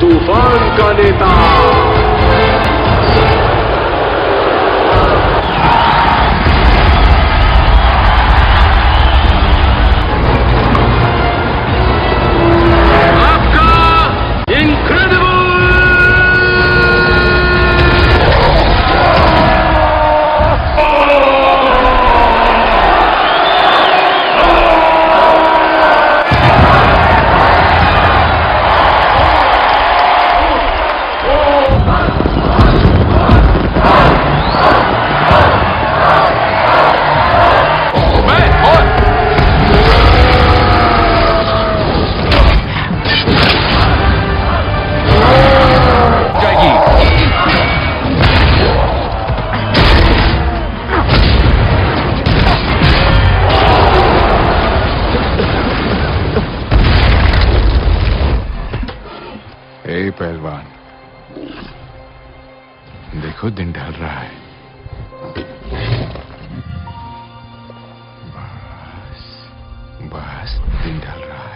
तूफ़ान का नेता। पहलवान। देखो दिन ढल रहा है। बस बस दिन ढल रहा है।